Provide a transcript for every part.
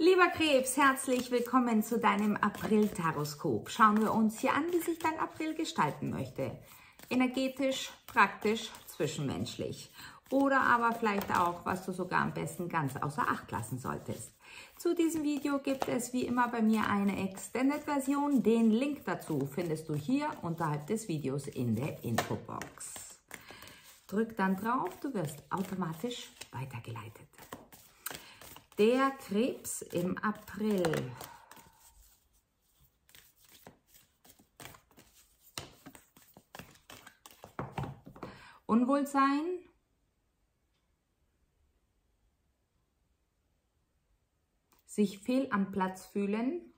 Lieber Krebs, herzlich willkommen zu deinem April-Taroskop. Schauen wir uns hier an, wie sich dein April gestalten möchte. Energetisch, praktisch, zwischenmenschlich. Oder aber vielleicht auch, was du sogar am besten ganz außer Acht lassen solltest. Zu diesem Video gibt es wie immer bei mir eine Extended-Version. Den Link dazu findest du hier unterhalb des Videos in der Infobox. Drück dann drauf, du wirst automatisch weitergeleitet. Der Krebs im April. Unwohlsein. Sich fehl am Platz fühlen.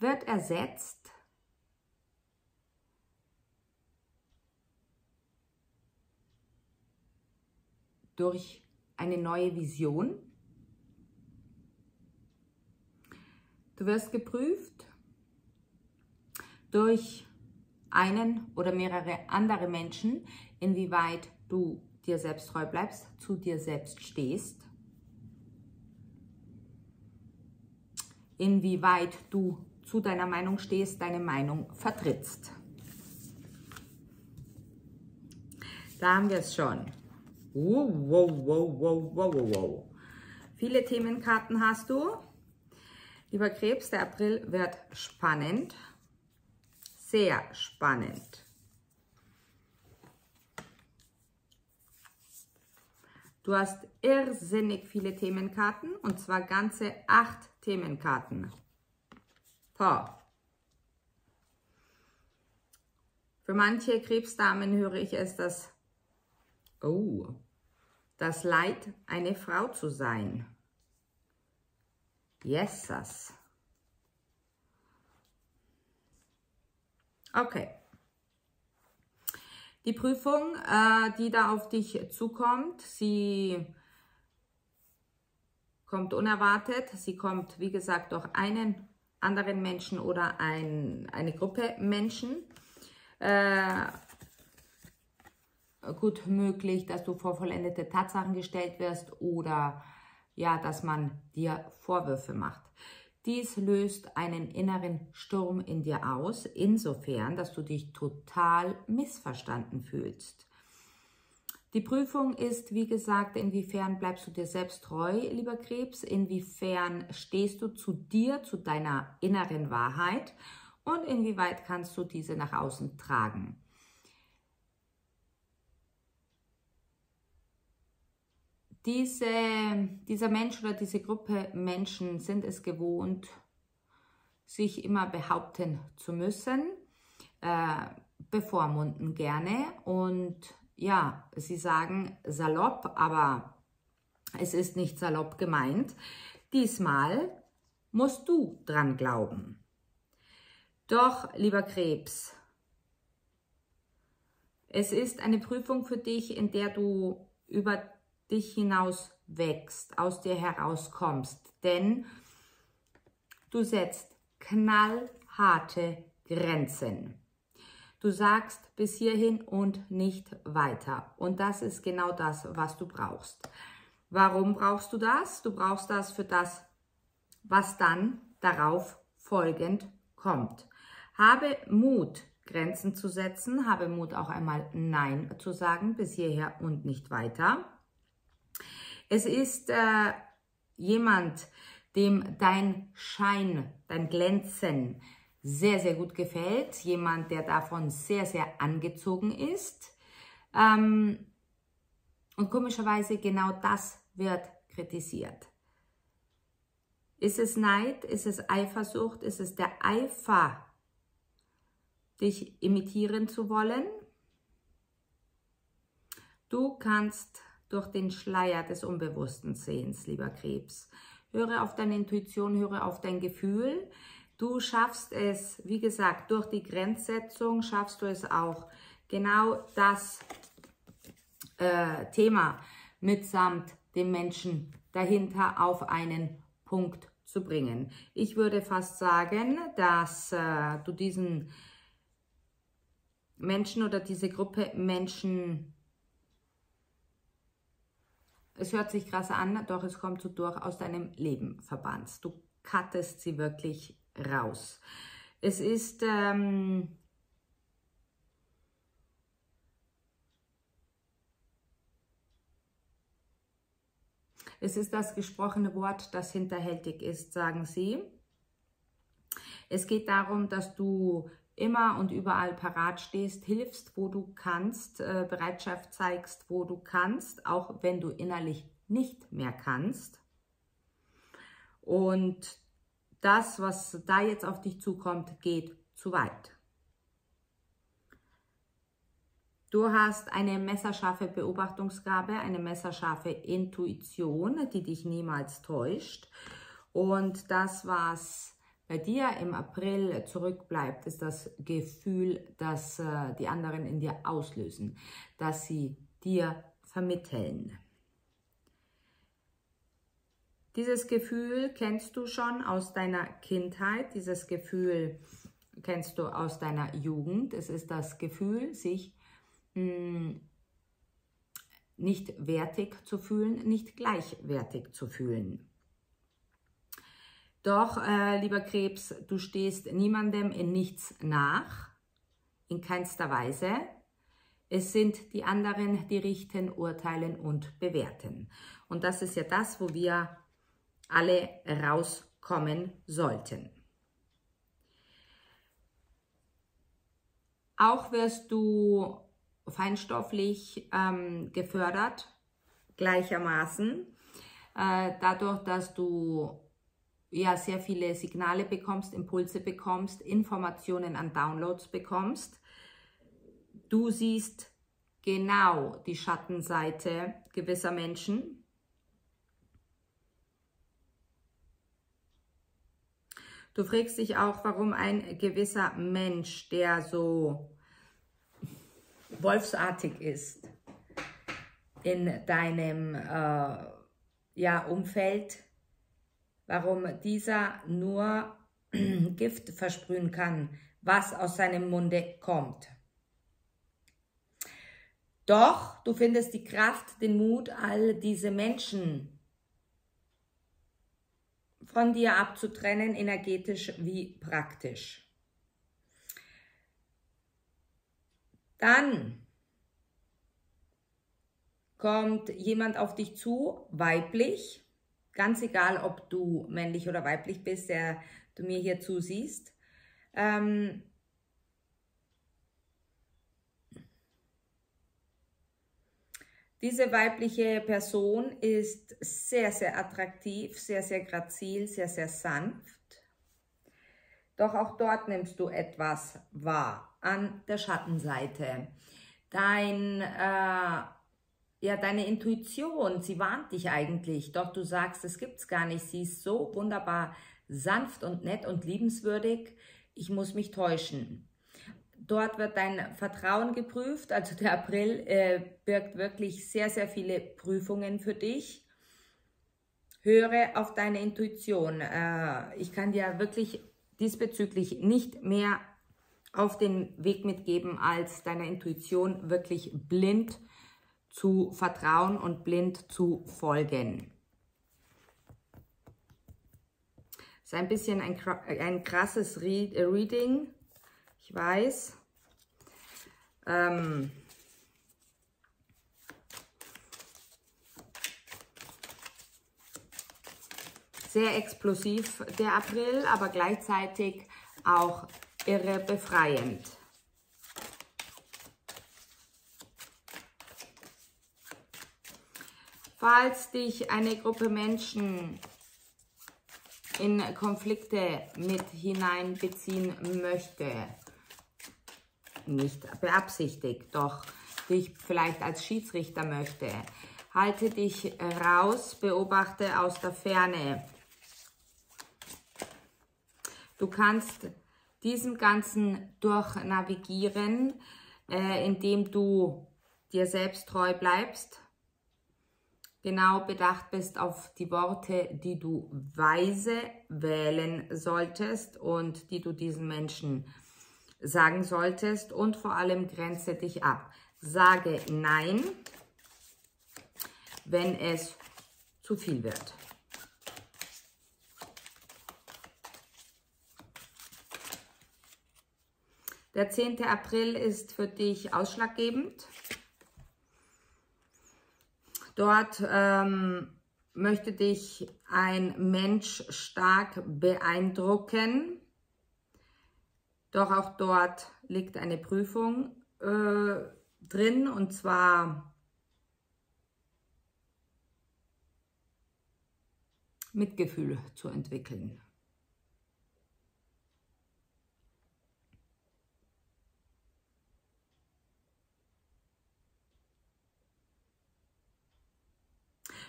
Wird ersetzt. durch eine neue Vision. Du wirst geprüft durch einen oder mehrere andere Menschen, inwieweit du dir selbst treu bleibst, zu dir selbst stehst, inwieweit du zu deiner Meinung stehst, deine Meinung vertrittst. Da haben wir es schon. Wow, wow, wow, wow, wow, wow. Viele Themenkarten hast du. Lieber Krebs, der April wird spannend. Sehr spannend. Du hast irrsinnig viele Themenkarten und zwar ganze acht Themenkarten. Toll. Für manche Krebsdamen höre ich es, dass Oh, das Leid, eine Frau zu sein. Yes. Okay. Die Prüfung, äh, die da auf dich zukommt, sie kommt unerwartet. Sie kommt, wie gesagt, durch einen anderen Menschen oder ein, eine Gruppe Menschen. Äh, gut möglich, dass du vor vollendete Tatsachen gestellt wirst oder ja, dass man dir Vorwürfe macht. Dies löst einen inneren Sturm in dir aus, insofern, dass du dich total missverstanden fühlst. Die Prüfung ist, wie gesagt, inwiefern bleibst du dir selbst treu, lieber Krebs, inwiefern stehst du zu dir, zu deiner inneren Wahrheit und inwieweit kannst du diese nach außen tragen. Diese, dieser Mensch oder diese Gruppe Menschen sind es gewohnt, sich immer behaupten zu müssen, äh, bevormunden gerne und ja, sie sagen salopp, aber es ist nicht salopp gemeint. Diesmal musst du dran glauben. Doch, lieber Krebs, es ist eine Prüfung für dich, in der du über dich hinaus wächst, aus dir herauskommst. Denn du setzt knallharte Grenzen. Du sagst bis hierhin und nicht weiter. Und das ist genau das, was du brauchst. Warum brauchst du das? Du brauchst das für das, was dann darauf folgend kommt. Habe Mut, Grenzen zu setzen. Habe Mut, auch einmal Nein zu sagen, bis hierher und nicht weiter. Es ist äh, jemand, dem dein Schein, dein Glänzen sehr, sehr gut gefällt. Jemand, der davon sehr, sehr angezogen ist. Ähm, und komischerweise genau das wird kritisiert. Ist es Neid? Ist es Eifersucht? Ist es der Eifer, dich imitieren zu wollen? Du kannst durch den Schleier des unbewussten Sehens, lieber Krebs. Höre auf deine Intuition, höre auf dein Gefühl. Du schaffst es, wie gesagt, durch die Grenzsetzung schaffst du es auch, genau das äh, Thema mitsamt dem Menschen dahinter auf einen Punkt zu bringen. Ich würde fast sagen, dass äh, du diesen Menschen oder diese Gruppe Menschen es hört sich krass an, doch es kommt so durch, aus deinem Leben verbannst. Du cuttest sie wirklich raus. Es ist... Ähm, Es ist das gesprochene Wort, das hinterhältig ist, sagen sie. Es geht darum, dass du immer und überall parat stehst, hilfst, wo du kannst, äh, Bereitschaft zeigst, wo du kannst, auch wenn du innerlich nicht mehr kannst. Und das, was da jetzt auf dich zukommt, geht zu weit. Du hast eine messerscharfe Beobachtungsgabe, eine messerscharfe Intuition, die dich niemals täuscht. Und das, was bei dir im April zurückbleibt, ist das Gefühl, das äh, die anderen in dir auslösen, dass sie dir vermitteln. Dieses Gefühl kennst du schon aus deiner Kindheit, dieses Gefühl kennst du aus deiner Jugend. Es ist das Gefühl, sich hm, nicht wertig zu fühlen, nicht gleichwertig zu fühlen. Doch, äh, lieber Krebs, du stehst niemandem in nichts nach, in keinster Weise. Es sind die anderen, die richten, urteilen und bewerten. Und das ist ja das, wo wir alle rauskommen sollten. Auch wirst du feinstofflich ähm, gefördert, gleichermaßen. Äh, dadurch, dass du ja sehr viele Signale bekommst, Impulse bekommst, Informationen an Downloads bekommst. Du siehst genau die Schattenseite gewisser Menschen. Du fragst dich auch, warum ein gewisser Mensch, der so wolfsartig ist in deinem äh, ja, Umfeld, warum dieser nur Gift versprühen kann, was aus seinem Munde kommt. Doch du findest die Kraft, den Mut, all diese Menschen von dir abzutrennen, energetisch wie praktisch. Dann kommt jemand auf dich zu, weiblich, ganz egal, ob du männlich oder weiblich bist, der du mir hier zusiehst. Ähm, Diese weibliche Person ist sehr, sehr attraktiv, sehr, sehr grazil, sehr, sehr sanft. Doch auch dort nimmst du etwas wahr an der Schattenseite. Dein, äh, ja, deine Intuition, sie warnt dich eigentlich, doch du sagst, es gibt's gar nicht. Sie ist so wunderbar sanft und nett und liebenswürdig. Ich muss mich täuschen. Dort wird dein Vertrauen geprüft. Also der April äh, birgt wirklich sehr, sehr viele Prüfungen für dich. Höre auf deine Intuition. Äh, ich kann dir wirklich diesbezüglich nicht mehr auf den Weg mitgeben, als deiner Intuition wirklich blind zu vertrauen und blind zu folgen. Ist ein bisschen ein, ein krasses äh, Reading, ich weiß. Ähm, sehr explosiv der April, aber gleichzeitig auch irre befreiend. Falls dich eine Gruppe Menschen in Konflikte mit hineinbeziehen möchte, nicht beabsichtigt, doch dich vielleicht als Schiedsrichter möchte, halte dich raus, beobachte aus der Ferne. Du kannst diesem Ganzen durchnavigieren, äh, indem du dir selbst treu bleibst, genau bedacht bist auf die Worte, die du weise wählen solltest und die du diesen Menschen sagen solltest und vor allem grenze dich ab. Sage Nein, wenn es zu viel wird. Der 10. April ist für dich ausschlaggebend. Dort ähm, möchte dich ein Mensch stark beeindrucken. Doch auch dort liegt eine Prüfung äh, drin und zwar Mitgefühl zu entwickeln.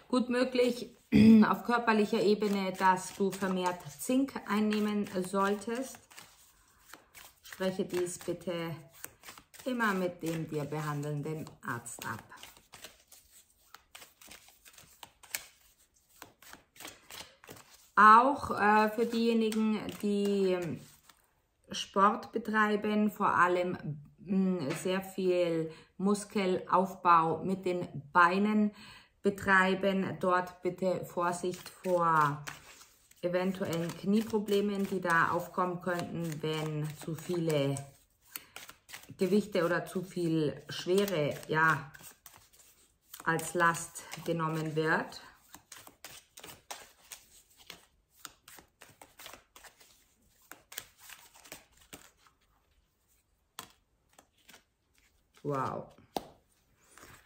Gut möglich auf körperlicher Ebene, dass du vermehrt Zink einnehmen solltest. Spreche dies bitte immer mit dem dir behandelnden Arzt ab. Auch äh, für diejenigen, die Sport betreiben, vor allem mh, sehr viel Muskelaufbau mit den Beinen, betreiben. Dort bitte Vorsicht vor eventuellen Knieproblemen, die da aufkommen könnten, wenn zu viele Gewichte oder zu viel Schwere ja, als Last genommen wird. Wow.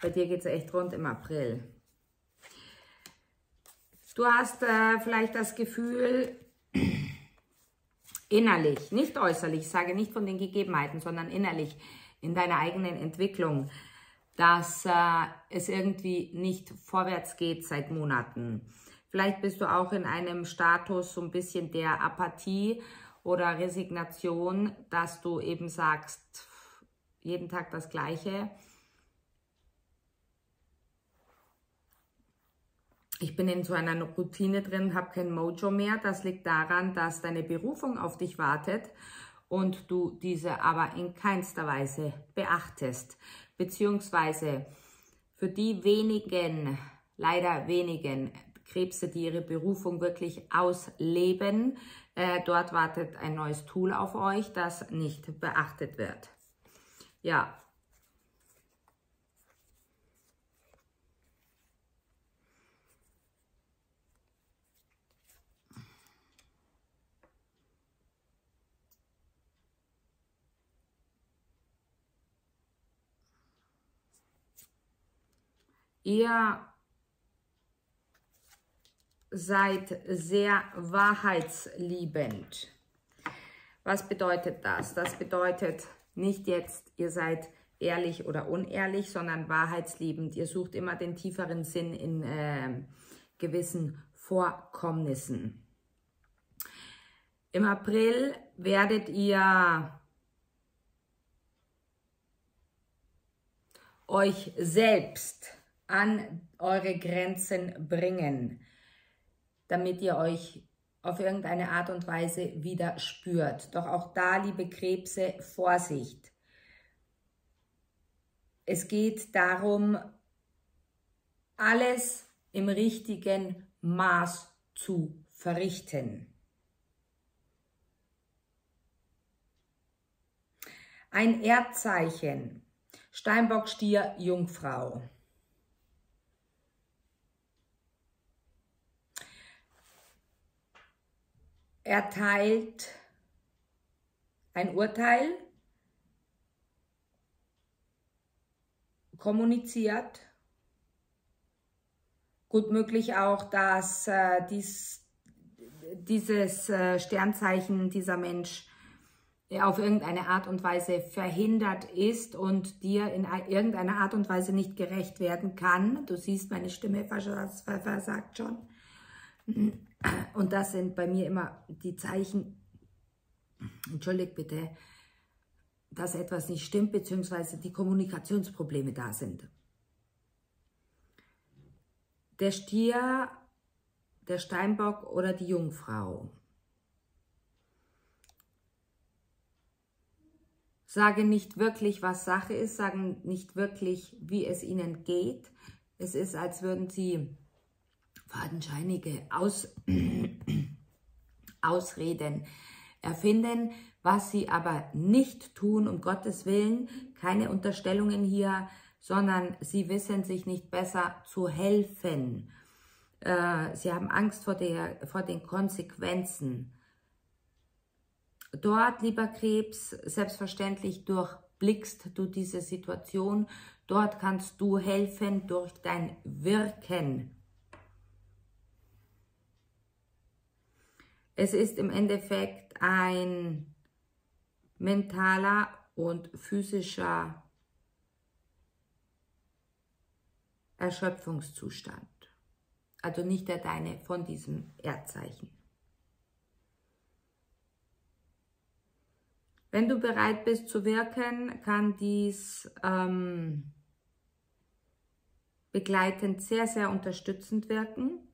Bei dir geht es echt rund im April. Du hast äh, vielleicht das Gefühl, innerlich, nicht äußerlich, ich sage nicht von den Gegebenheiten, sondern innerlich in deiner eigenen Entwicklung, dass äh, es irgendwie nicht vorwärts geht seit Monaten. Vielleicht bist du auch in einem Status so ein bisschen der Apathie oder Resignation, dass du eben sagst, jeden Tag das Gleiche ich bin in so einer Routine drin, habe kein Mojo mehr. Das liegt daran, dass deine Berufung auf dich wartet und du diese aber in keinster Weise beachtest. Beziehungsweise für die wenigen, leider wenigen Krebse, die ihre Berufung wirklich ausleben, äh, dort wartet ein neues Tool auf euch, das nicht beachtet wird. Ja, Ihr seid sehr wahrheitsliebend. Was bedeutet das? Das bedeutet nicht jetzt, ihr seid ehrlich oder unehrlich, sondern wahrheitsliebend. Ihr sucht immer den tieferen Sinn in äh, gewissen Vorkommnissen. Im April werdet ihr euch selbst an eure Grenzen bringen, damit ihr euch auf irgendeine Art und Weise wieder spürt. Doch auch da, liebe Krebse, Vorsicht. Es geht darum, alles im richtigen Maß zu verrichten. Ein Erdzeichen, Steinbock, Stier, Jungfrau. Erteilt ein Urteil, kommuniziert. Gut möglich auch, dass äh, dies, dieses äh, Sternzeichen, dieser Mensch auf irgendeine Art und Weise verhindert ist und dir in irgendeiner Art und Weise nicht gerecht werden kann. Du siehst, meine Stimme versagt schon. Und das sind bei mir immer die Zeichen, entschuldigt bitte, dass etwas nicht stimmt, beziehungsweise die Kommunikationsprobleme da sind. Der Stier, der Steinbock oder die Jungfrau. Sagen nicht wirklich, was Sache ist, sagen nicht wirklich, wie es ihnen geht, Es ist, als würden sie fadenscheinige Aus Ausreden erfinden, was sie aber nicht tun, um Gottes Willen, keine Unterstellungen hier, sondern sie wissen sich nicht besser zu helfen. Äh, sie haben Angst vor, der, vor den Konsequenzen. Dort, lieber Krebs, selbstverständlich durchblickst du diese Situation. Dort kannst du helfen durch dein Wirken. Es ist im Endeffekt ein mentaler und physischer Erschöpfungszustand. Also nicht der deine von diesem Erdzeichen. Wenn du bereit bist zu wirken, kann dies ähm, begleitend sehr, sehr unterstützend wirken.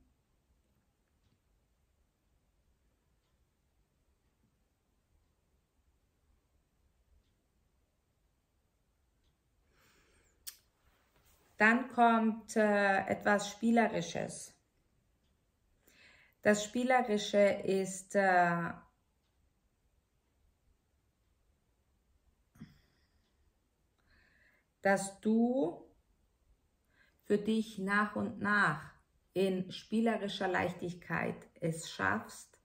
Dann kommt äh, etwas Spielerisches. Das Spielerische ist äh, dass du für dich nach und nach in spielerischer Leichtigkeit es schaffst,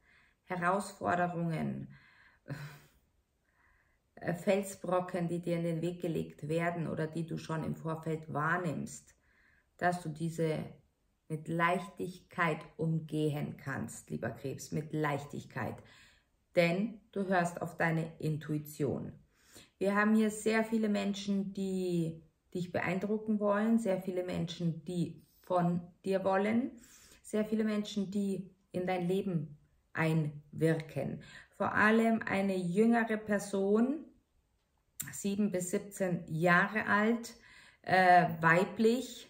Herausforderungen, äh, Felsbrocken, die dir in den Weg gelegt werden oder die du schon im Vorfeld wahrnimmst, dass du diese mit Leichtigkeit umgehen kannst, lieber Krebs, mit Leichtigkeit. Denn du hörst auf deine Intuition. Wir haben hier sehr viele Menschen, die dich beeindrucken wollen, sehr viele Menschen, die von dir wollen, sehr viele Menschen, die in dein Leben einwirken. Vor allem eine jüngere Person, 7 bis 17 Jahre alt, äh, weiblich,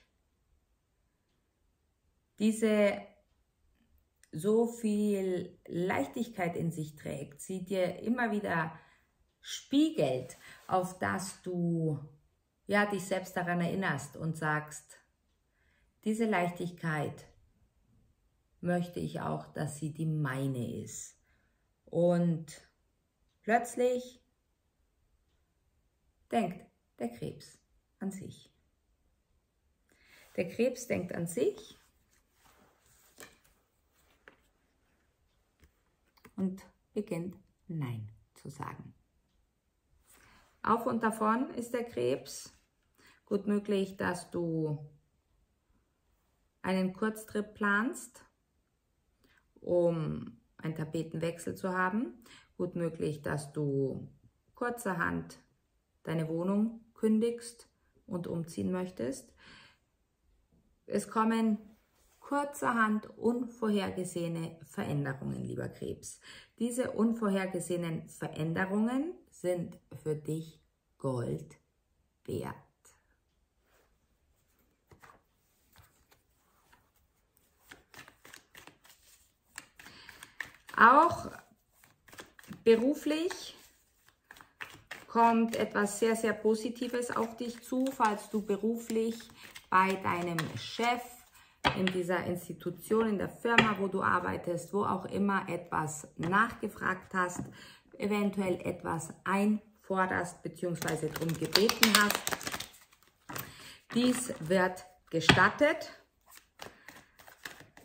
diese so viel Leichtigkeit in sich trägt, sie dir immer wieder spiegelt, auf das du ja dich selbst daran erinnerst und sagst, diese Leichtigkeit möchte ich auch, dass sie die meine ist. Und plötzlich denkt der Krebs an sich. Der Krebs denkt an sich und beginnt Nein zu sagen. Auf und davon ist der Krebs. Gut möglich, dass du einen Kurztrip planst, um einen Tapetenwechsel zu haben. Gut möglich, dass du kurzerhand deine Wohnung kündigst und umziehen möchtest. Es kommen kurzerhand unvorhergesehene Veränderungen, lieber Krebs. Diese unvorhergesehenen Veränderungen sind für dich Gold wert. Auch beruflich kommt etwas sehr, sehr Positives auf dich zu, falls du beruflich bei deinem Chef in dieser Institution, in der Firma, wo du arbeitest, wo auch immer etwas nachgefragt hast, eventuell etwas einforderst bzw. darum gebeten hast. Dies wird gestattet.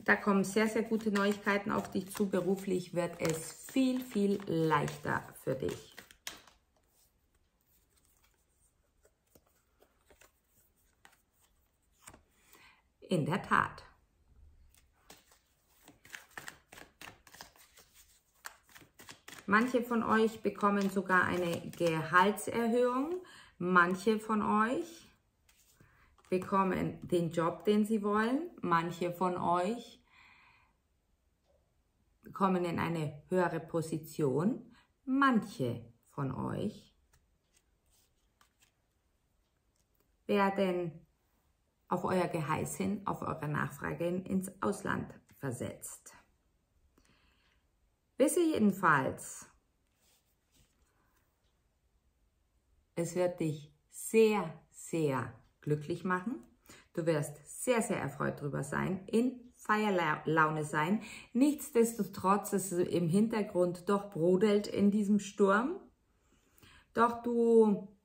Da kommen sehr, sehr gute Neuigkeiten auf dich zu. Beruflich wird es viel, viel leichter für dich. In der Tat. Manche von euch bekommen sogar eine Gehaltserhöhung. Manche von euch bekommen den Job, den sie wollen. Manche von euch kommen in eine höhere Position. Manche von euch werden auf euer Geheiß hin, auf eure Nachfrage hin ins Ausland versetzt. Wisse jedenfalls, es wird dich sehr, sehr glücklich machen. Du wirst sehr, sehr erfreut darüber sein, in Feierlaune sein. Nichtsdestotrotz, dass es im Hintergrund doch brodelt in diesem Sturm. Doch du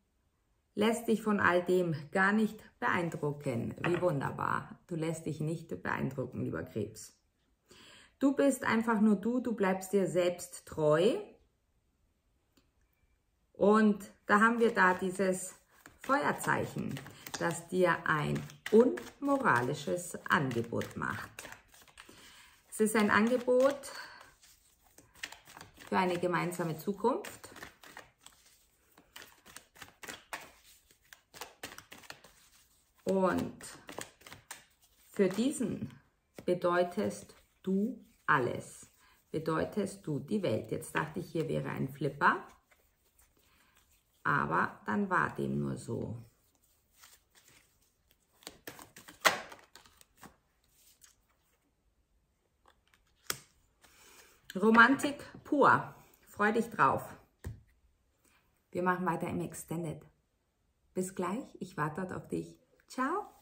lässt dich von all dem gar nicht beeindrucken. Wie wunderbar. Du lässt dich nicht beeindrucken, lieber Krebs. Du bist einfach nur du, du bleibst dir selbst treu. Und da haben wir da dieses Feuerzeichen, das dir ein unmoralisches Angebot macht. Es ist ein Angebot für eine gemeinsame Zukunft. Und für diesen bedeutest du alles. Bedeutest du die Welt. Jetzt dachte ich, hier wäre ein Flipper. Aber dann war dem nur so. Romantik pur. Freu dich drauf. Wir machen weiter im Extended. Bis gleich. Ich warte dort auf dich. Ciao.